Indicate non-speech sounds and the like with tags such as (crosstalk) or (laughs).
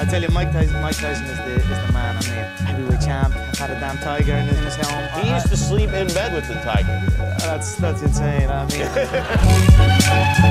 I tell you, Mike Tyson, Mike Tyson is the, is the man. I mean, heavyweight champ, had a damn tiger in his, in. He used to sleep in bed with the tiger. That's that's insane. I mean, (laughs)